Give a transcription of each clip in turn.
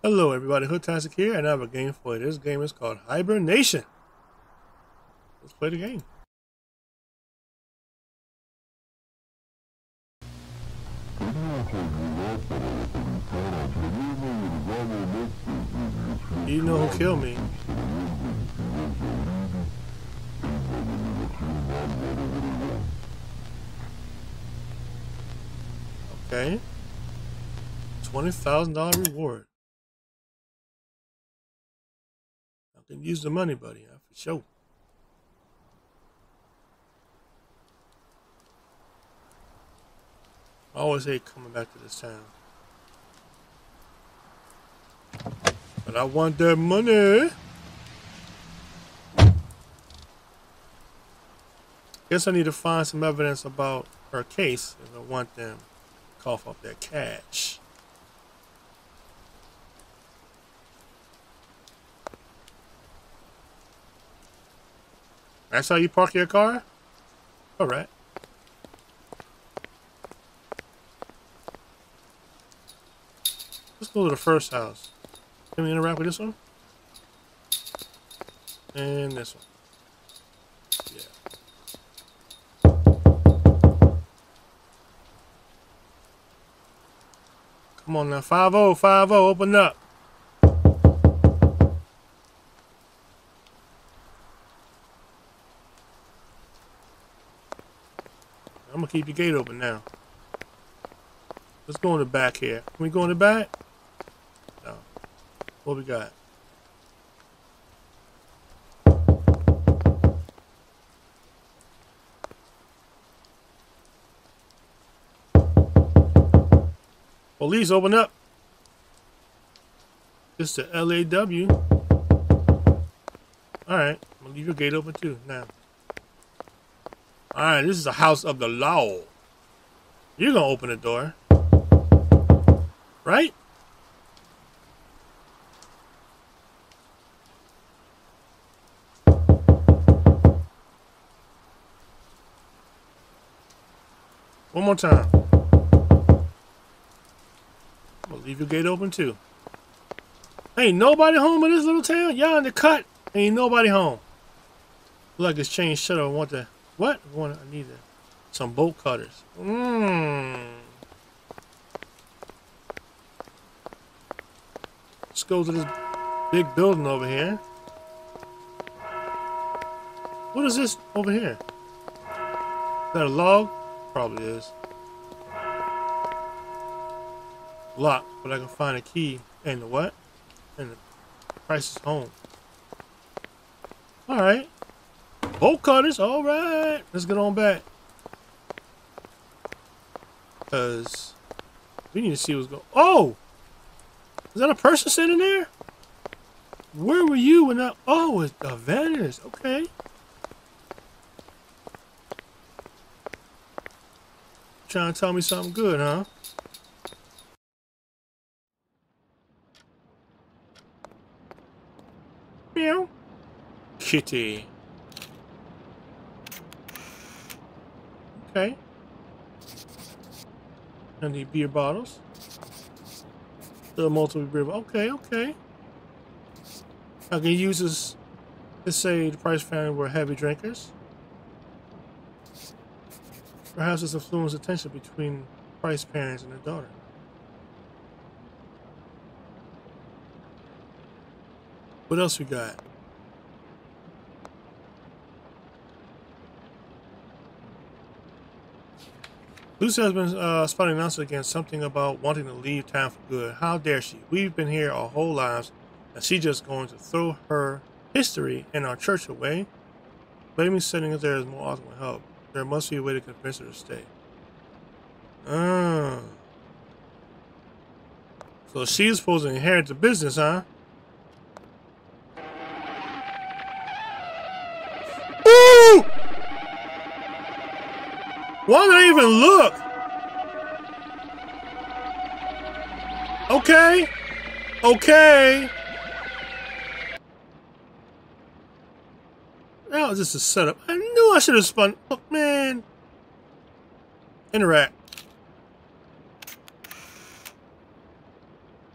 Hello everybody, Hoodtastic here, and I have a game for you. This game is called Hibernation. Let's play the game. You know who killed me. Okay. $20,000 reward. Can use the money, buddy, for sure. I always hate coming back to this town. But I want that money. Guess I need to find some evidence about her case if I want them to cough up that cash. That's how you park your car? Alright. Let's go to the first house. Can we interact with this one? And this one. Yeah. Come on now. 5-0, 5-0, open up. Gonna keep the gate open now. Let's go in the back here. Can we go in the back? No. What we got? Police, open up. It's the LAW. Alright, I'm gonna leave your gate open too now. Alright, this is the house of the law. You're gonna open the door. Right? One more time. I'm gonna leave your gate open too. Ain't nobody home in this little town? Y'all in the cut. Ain't nobody home. Look like it's changed shutter. I want the what? I I need a, some bolt cutters. Mmm. Let's go to this big building over here. What is this over here? Is that a log? Probably is. Lock, but I can find a key. And the what? And the price is home. Alright. Bolt cutters, alright. Let's get on back. Because we need to see what's going Oh! Is that a person sitting there? Where were you when that... Oh, it's a Venice. Okay. Trying to tell me something good, huh? Meow. Kitty. Okay. I need beer bottles. The multiple beer Okay, okay. I can use this. Let's say the Price family were heavy drinkers. Perhaps this influenced the tension between Price parents and their daughter. What else we got? Lucy has been uh, spotting us against something about wanting to leave town for good. How dare she? We've been here our whole lives, and she's just going to throw her history and our church away. Blaming sitting there is more often help. There must be a way to convince her to stay. Ah. So she's supposed to inherit the business, huh? Why did I even look? Okay. Okay. That was just a setup. I knew I should have spun. Look, man. Interact.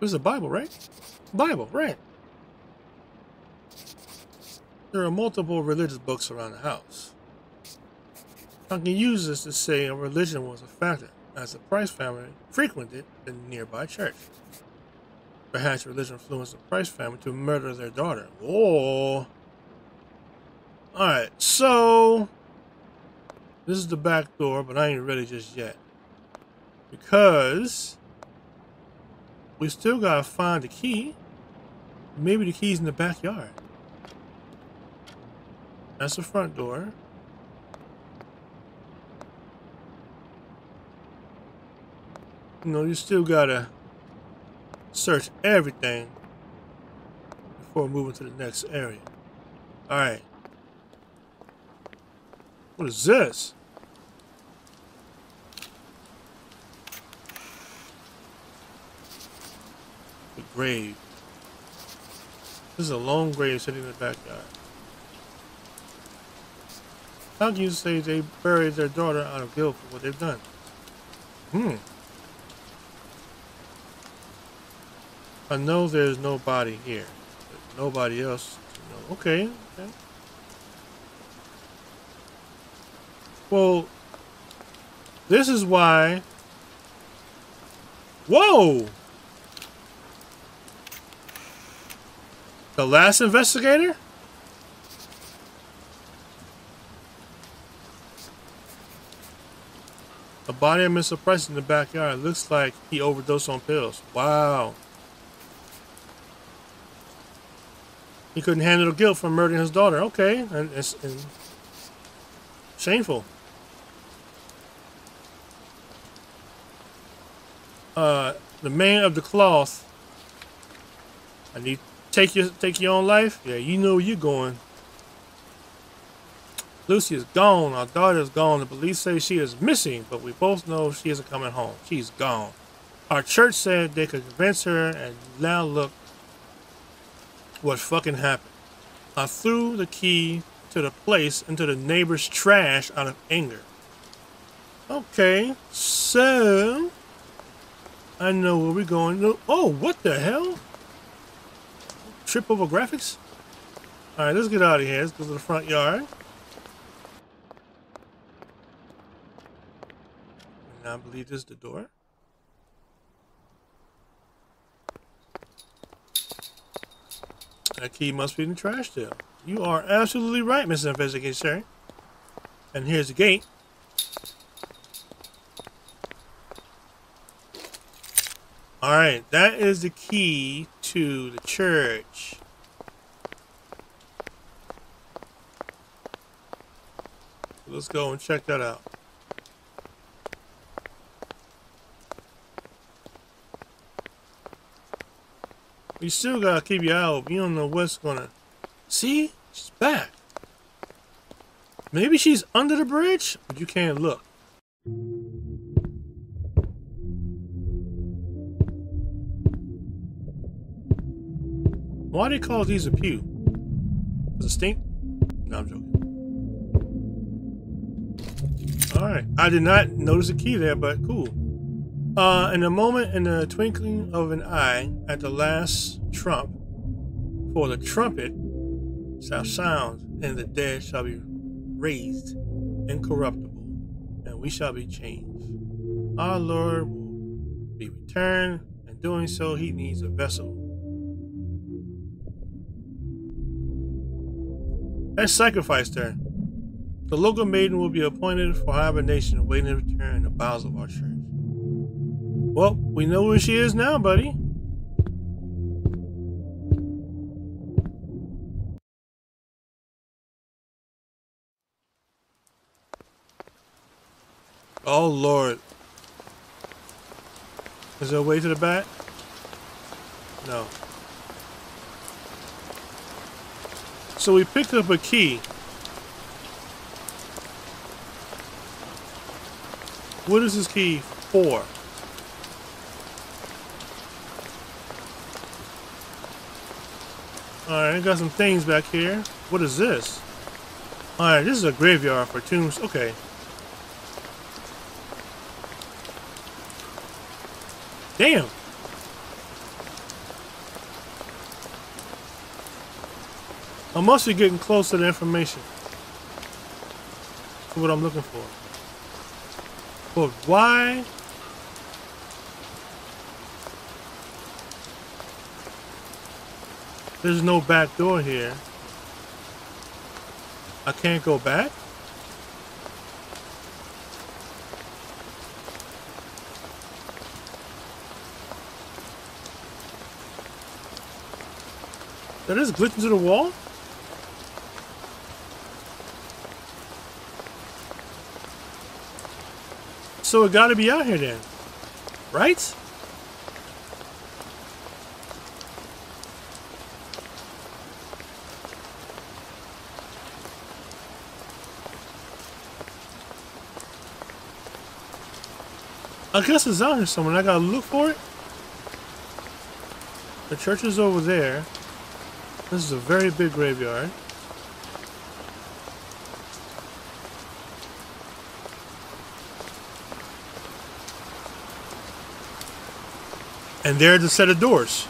This is a Bible, right? Bible, right. There are multiple religious books around the house. I can use this to say a religion was a factor, as the Price family frequented the nearby church. Perhaps religion influenced the Price family to murder their daughter. Whoa. Alright, so this is the back door, but I ain't ready just yet. Because we still gotta find the key. Maybe the key's in the backyard. That's the front door. You know, you still gotta search everything before moving to the next area. Alright. What is this? The grave. This is a long grave sitting in the backyard. How can you say they buried their daughter out of guilt for what they've done? Hmm. I know there's nobody here. Nobody else. Okay, okay. Well, this is why... Whoa! The last investigator? A body of Mr. Price in the backyard. Looks like he overdosed on pills. Wow. He couldn't handle the guilt from murdering his daughter. Okay, and it's and shameful. Uh, the man of the cloth. I need take your take your own life. Yeah, you know where you're going. Lucy is gone. Our daughter is gone. The police say she is missing, but we both know she isn't coming home. She's gone. Our church said they could convince her, and now look what fucking happened. I threw the key to the place into the neighbor's trash out of anger. Okay, so I know where we're going. Oh, what the hell? Trip over graphics? Alright, let's get out of here. Let's go to the front yard. And I believe this is the door. That key must be in the trash still. You are absolutely right, Mr. Investigator. And here's the gate. Alright, that is the key to the church. Let's go and check that out. You still gotta keep your eye open. You don't know what's gonna. See? She's back. Maybe she's under the bridge, you can't look. Why do they call these a pew? Does it stink? No, I'm joking. Alright. I did not notice a key there, but cool. Uh, in a moment, in the twinkling of an eye, at the last trump, for the trumpet shall sound, and the dead shall be raised incorruptible, and we shall be changed. Our Lord will be returned, and doing so, he needs a vessel. Let's sacrifice there. The local maiden will be appointed for hibernation, waiting to return in the bowels of our church. We know where she is now, buddy. Oh, Lord. Is there a way to the back? No. So we picked up a key. What is this key for? Alright, I got some things back here. What is this? Alright, this is a graveyard for tombs. Okay. Damn! I must be getting close to the information. To what I'm looking for. But why There's no back door here. I can't go back? That is glitch into the wall? So it gotta be out here then. Right? I guess it's out here somewhere. I gotta look for it. The church is over there. This is a very big graveyard. And there's a set of doors.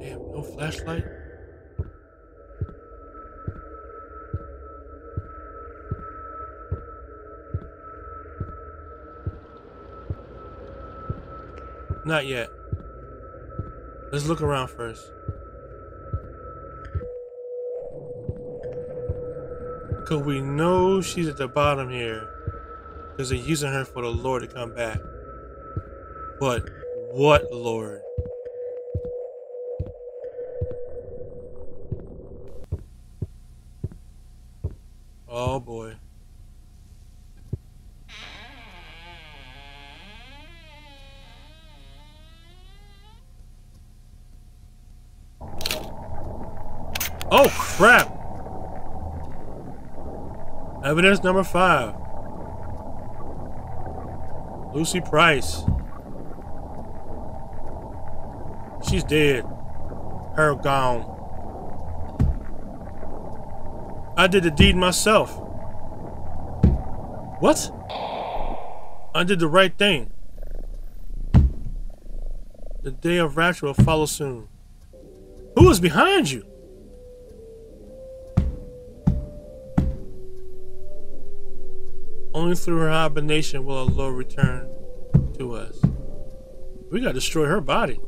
Damn, no flashlight. Not yet. Let's look around first. Cause we know she's at the bottom here. Cause they're using her for the Lord to come back. But what Lord? Oh boy. Oh crap! Evidence number five. Lucy Price. She's dead. Her gone. I did the deed myself. What? I did the right thing. The day of rapture will follow soon. Who is behind you? Only through her hibernation will Lord return to us. We gotta destroy her body.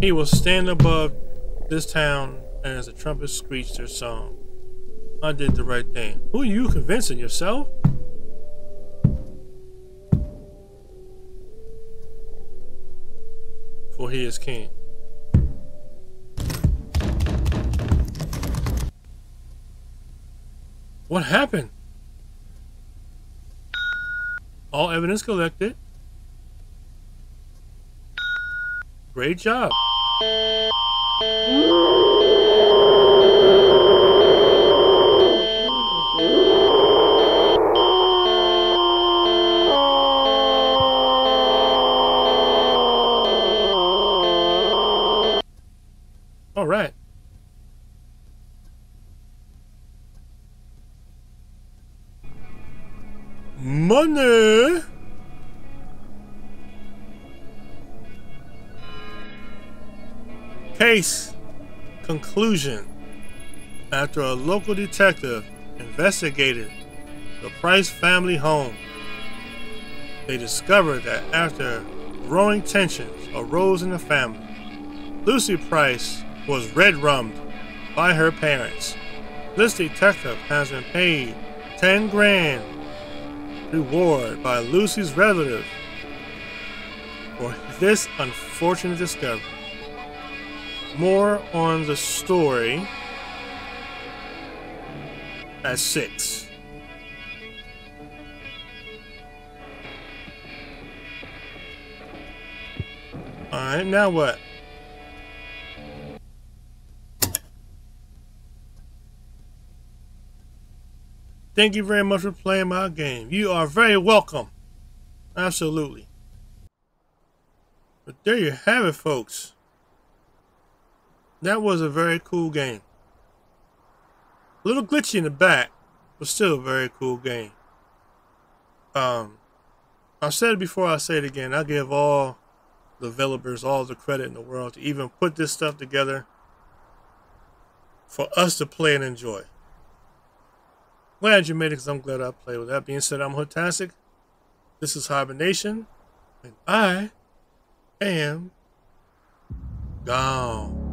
He will stand above this town and as the trumpet screeched their song. I did the right thing. Who are you convincing yourself? For he is king. What happened? All evidence collected. Great job. All right. Case conclusion. After a local detective investigated the Price family home, they discovered that after growing tensions arose in the family, Lucy Price was red rummed by her parents. This detective has been paid 10 grand reward by Lucy's relative for this unfortunate discovery. More on the story at 6. Alright, now what? Thank you very much for playing my game. You are very welcome. Absolutely. But there you have it, folks. That was a very cool game. A little glitchy in the back, but still a very cool game. Um, I've said it before, I'll say it again. I give all developers all the credit in the world to even put this stuff together for us to play and enjoy. Glad you made it because I'm glad I played. With that being said, I'm Hoodtastic. This is Hibernation, and I am gone.